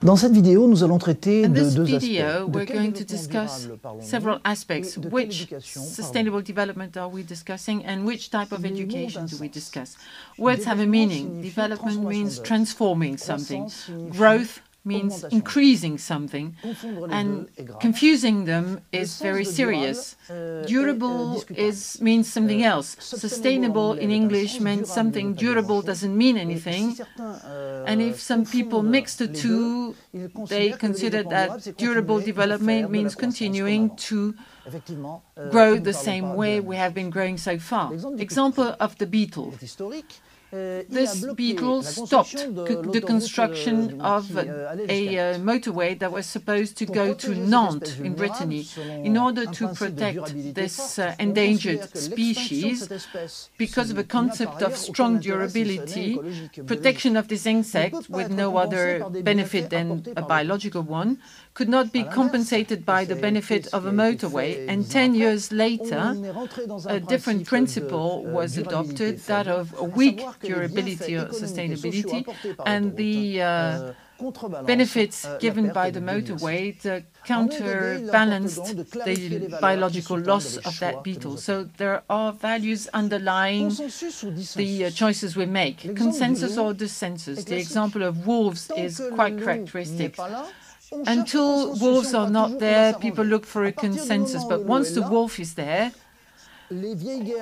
Dans cette vidéo, nous allons traiter In de this deux video, aspects. De we're quel going to développement discuss several aspects. de Which sustainable development are we discussing and which type of Les mots ont education un do we sens. discuss? Words have a Développement meaning. signifie Development means transforming something. Growth means increasing something. And deux est grave. confusing them is very serious. durable, euh, Durable is means something Euh, else. sustainable in anglais avec un English meant something ne veut pas dire durable doesn't mean anything. euh, And if some people mix the two, they considèrent que le consider that durable, c'est durable continuer de faire development means continuing to grow the same way we have been growing so far. Example of the beetle. Est historique. Euh, il a This beetle stopped construction de co- the euh, construction of euh, allait jusqu'à a uh, motorway that was supposed to go to Nantes in Brittany. In order to protect this uh, endangered considère que l'extinction de species, because of a par concept of strong intérêt, si ce n'est durability, protection of this insect with no other benefit than a biological one, could not be compensated by the benefit of a a motorway. And 10 years later, on est rentré dans un a different principle euh, was adopted, that of à weak savoir que les durability or économiques et sociaux sustainability, and the uh, euh, benefits euh, given by the motorway En aide, il importe counterbalanced donc de clarifier les the biological loss of that choix que nous beetle. So there are values underlying the uh, choices we make. Consensus or dissensus. The example of wolves is quite characteristic. pas là, on cherche le Until wolves are not there, people look for a À partir du consensus. But once the wolf is there,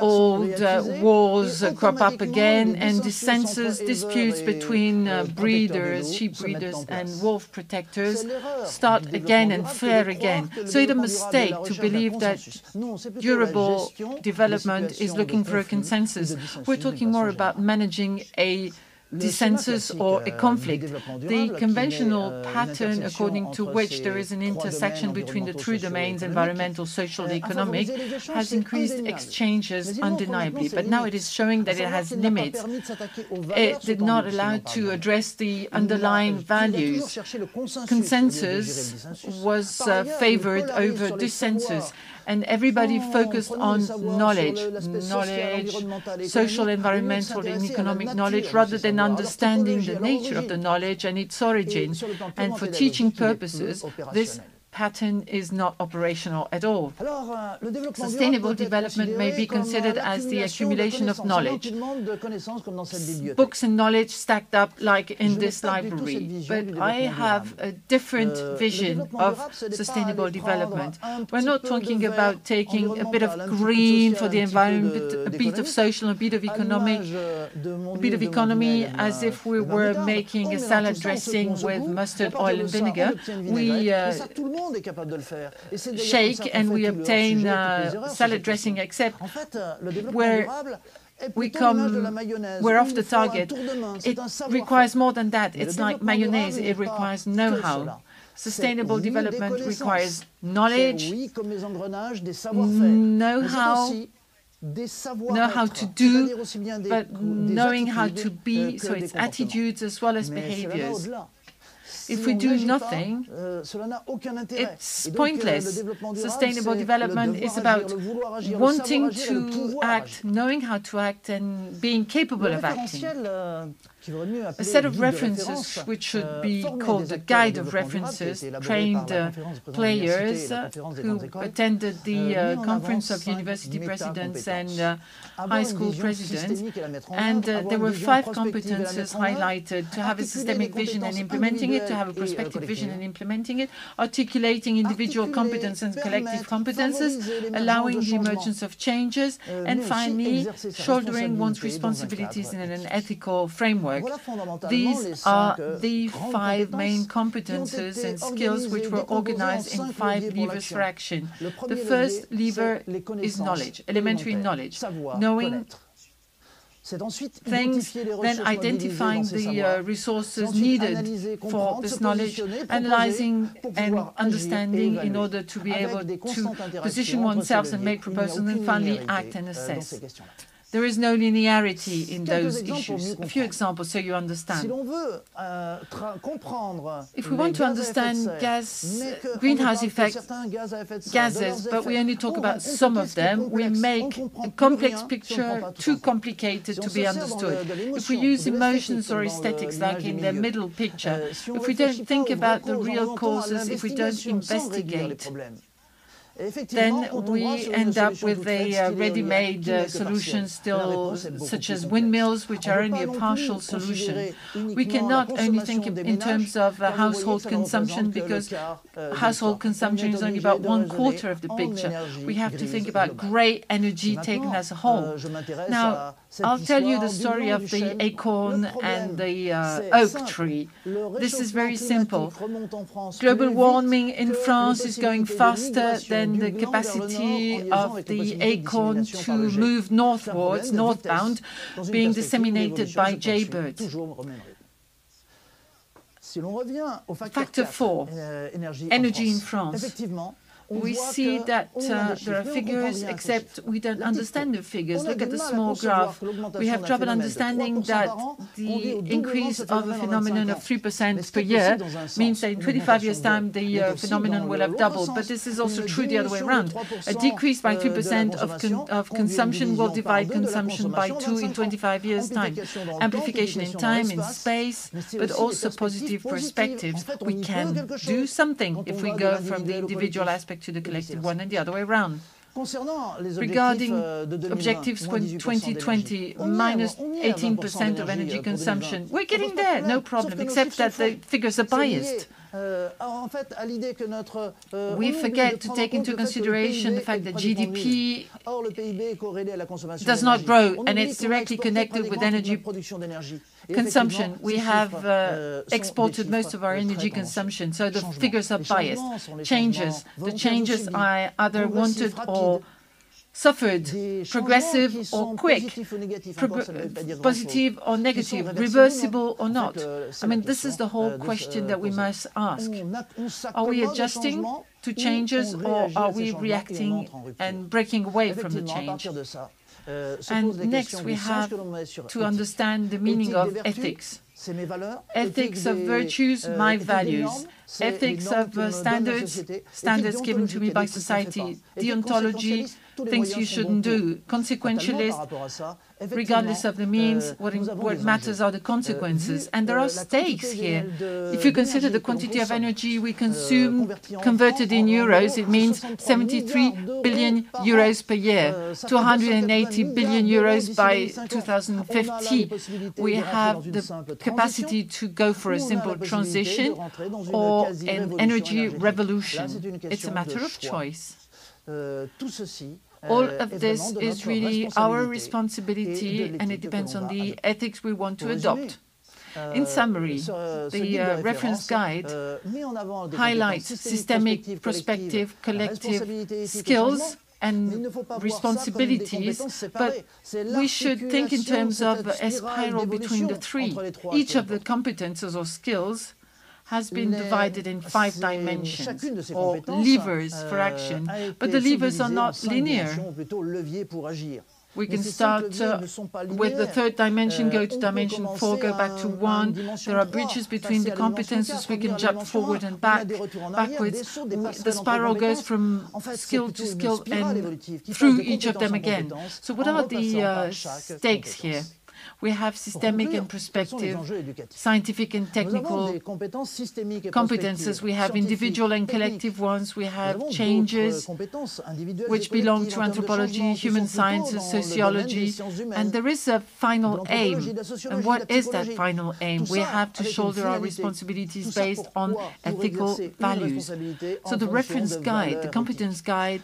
old uh, wars uh, crop up again and dissensus dissensus, entre disputes between uh, breeders, sheep breeders, and wolf protectors start again and flare again. croire que le So it's a développement durable est la mistake to believe that consensus. Non, c'est plutôt la durable development is looking for a conflit ou de consensus. We're talking more about managing a Le dissensus or a euh, conflict. The conventional euh, pattern according to which there is an intersection between the three domains, environmental, social, economic, favorisé les échanges, has increased exchanges Mais il montre undeniably. But now it is showing that it has qu'il n'a pas limits. permis de s'attaquer aux valeurs It did not allow to address the underlying il a toujours values. consensus au lieu de gérer le Consensus dissensus. was uh, favored over dissensus, and everybody focused on knowledge, sur le- l'aspect social, knowledge, social, économique, au lieu de environmental, and s'intéresser à la economic knowledge rather than savoirs, à leur understanding the nature of the knowledge and its origin. And for teaching purposes, this. Pattern is not operational at all. Euh, Sustainable durable peut être development may be considered as the accumulation of knowledge. empilement de connaissances comme dans cette bibliothèque. Books and knowledge stacked up like in this pas du tout library. cette vision du But I have a different Euh, vision of durable, ce n'est pas sustainable development. We're not talking about taking a bit of environnemental, un petit peu de green for the un petit peu environment, a bit of social, a bit of economic, l'image, de mon a bit of economy as if we were making a salad tout ça, on se dressing prend, on se with mustard et à partir oil and vinegar. We uh, Et ça, tout le monde est capable de le faire. Et c'est shake and we fait tout le obtain hors-sujet, toutes les uh, salad dressing, except En fait, euh, le développement where durable we plutôt l'image de la come, we're off the target. tour de main, c'est It requires more than that. It's like mayonnaise. It requires know-how. Sustainable C'est, oui, des development requires knowledge, oui, comme les engrenages, des savoir-faire. Mais c'est know-how, aussi des savoir know how to do, c'est-à-dire aussi bien des, but knowing how to be, so it's attitudes as well as Mais cela va behaviors. If we do nothing, euh, cela n'a aucun intérêt. it's euh, le pointless. Sustainable development is about le vouloir agir, le wanting savoir agir et le to act, knowing how to act, and being capable of acting. euh, qui vaudrait mieux A set of references, which should be called the guide of développement durable, qui a references, trained uh, conférence des présidents players d'université et la uh, who attended the uh, conference of university presidents and uh, high school presidents. systémique et la mettre en And uh, there were five prospective et la competences mettre en œuvre, highlighted to have a systemic vision and implementing it, to have a prospective vision and collectives. implementing it, articulating individual competence and collective competences, allowing the emergence of changes, Euh, and finally, shouldering one's responsabilité dans un responsibilities in an ethical framework. Voilà fondamentalement les These are euh, the five main compétences qui ont competences and skills which were organized in five levers for action. The first lever is knowledge, elementary knowledge, knowing. C'est ensuite things, identifier les then ressources identifying the uh, resources needed analyser, for this knowledge, analyzing and pouvoir agir et understanding in order to be able to position oneself and make proposals, and finally act and there is no linearity in those issues. A few examples so you understand. If we want to understand gas, uh, greenhouse effect gases, but we only talk about some of them, we make a complex picture too complicated to be understood. If we use emotions or aesthetics, like in the middle picture, if we don't think about the real causes, if we don't investigate then we end up with a ready-made uh, solution still, such as windmills, which are only a partial solution. We cannot only think in terms of uh, household consumption because household consumption is only about one quarter of the picture. We have to think about grey energy taken as a whole. Now, I'll tell you the story of the acorn and the uh, oak tree. This is very simple. Global warming in France is going faster than the capacity of the acorn to move northwards, northbound, being disseminated by jaybirds. Factor four, energy in France we see that uh, there are figures, except we don't understand the figures. Look at the small graph. We have trouble understanding that the increase of a phenomenon of 3% per year means that in 25 years' time the uh, phenomenon will have doubled. But this is also true the other way around. A decrease by 3% of, con of consumption will divide consumption by 2 in 25 years' time. Amplification in time, in space, but also positive perspectives. We can do something if we go from the individual aspect respect to the collective one and the other way around. Regarding objectives for 2020, minus 18% of energy consumption, we're getting there, no problem, except that the figures are biased we forget to take into consideration the fact that GDP does not grow and it's directly connected with energy consumption. We have uh, exported most of our energy consumption, so the figures are biased. Changes, the changes are either wanted or suffered, progressive or quick, prog positive or negative, reversible or not? I mean, this is the whole question that we must ask. Are we adjusting to changes or are we reacting and breaking away from the change? And next, we have to understand the meaning of ethics. Ethics of virtues, my values ethics of uh, standards, standards given to me by society, deontology, things you shouldn't do, consequentialist, regardless of the means, what, in, what matters are the consequences. And there are stakes here. If you consider the quantity of energy we consume converted in euros, it means 73 billion euros per year, 280 billion euros by 2050. We have the capacity to go for a simple transition or or an energy revolution. It's a matter of choice. All of this is really our responsibility, and it depends on the ethics we want to adopt. In summary, the uh, reference guide highlights systemic, prospective, collective skills and responsibilities, but we should think in terms of a spiral between the three. Each of the competences or skills has been divided in five dimensions or levers for action, but the levers are not linear. We can start uh, with the third dimension, go to dimension four, go back to one. There are bridges between the competences. We can jump forward and back, backwards. The spiral goes from skill to skill and through each of them again. So what are the uh, stakes here? we have systemic and prospective, scientific and technical competences. We have individual and collective ones. We have changes which belong to anthropology, human sciences, sociology. And there is a final aim. And what is that final aim? We have to shoulder our responsibilities based on ethical values. So the reference guide, the competence guide,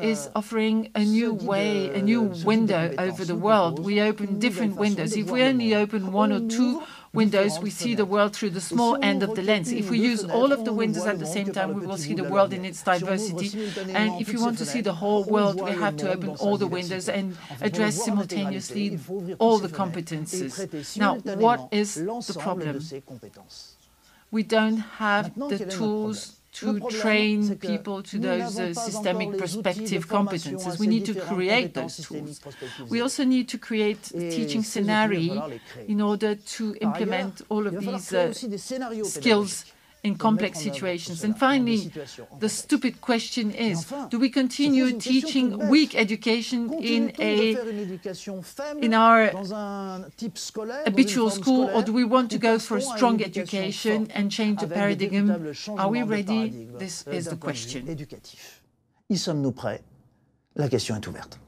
is offering a new way, a new window over the world. We open different windows. If we only open one or two windows, we see the world through the small end of the lens. If we use all of the windows at the same time, we will see the world in its Si on ouvre diversity. And if you want to see the whole world, we have to open all the windows and En fait, pour le address voir en intégralité, simultaneously il faut ouvrir all the ces competences. Now, what is the problem? de ces compétences. We don't have the quel est notre tools to train people to those uh, systemic les outils de prospective competences. We need to create those tools. We also need to create teaching ces outils, il va scenarii falloir les créer. in order to implement all of these uh, aussi des scénarios skills in complex mettre en œuvre tout situations. And finally, the stupid question is do we continue pose une question teaching weak education in a faire une éducation faible in our dans un type scolaire, dans une habitual school, or do we want to go for a strong éducation and change the paradigm? Are we ready? This euh, is the point de vue question. Y sommes-nous prêts La question est ouverte.